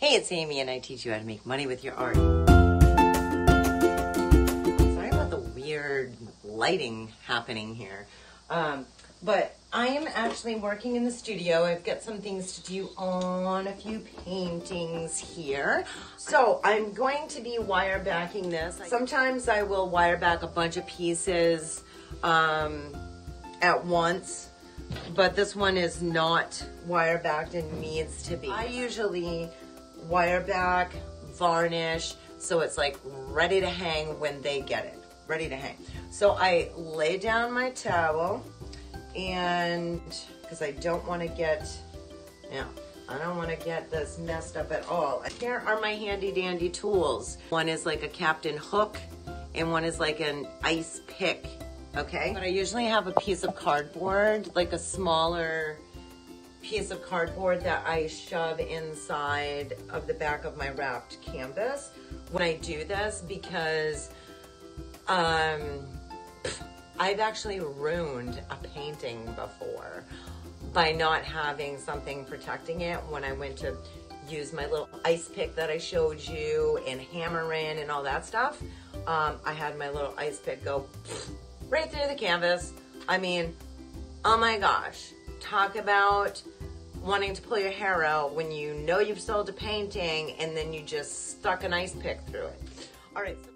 Hey, it's Amy, and I teach you how to make money with your art. Sorry about the weird lighting happening here. Um, but I am actually working in the studio. I've got some things to do on a few paintings here. So I'm going to be wire backing this. Sometimes I will wire back a bunch of pieces um, at once, but this one is not wire backed and needs to be. I usually wire back, varnish, so it's like ready to hang when they get it, ready to hang. So I lay down my towel and because I don't want to get, yeah, I don't want to get this messed up at all. Here are my handy dandy tools. One is like a Captain Hook and one is like an ice pick, okay? But I usually have a piece of cardboard, like a smaller piece of cardboard that I shove inside of the back of my wrapped canvas when I do this because um, I've actually ruined a painting before by not having something protecting it when I went to use my little ice pick that I showed you and hammer in and all that stuff. Um, I had my little ice pick go right through the canvas. I mean, oh my gosh, talk about wanting to pull your hair out when you know you've sold a painting and then you just stuck an ice pick through it. All right. So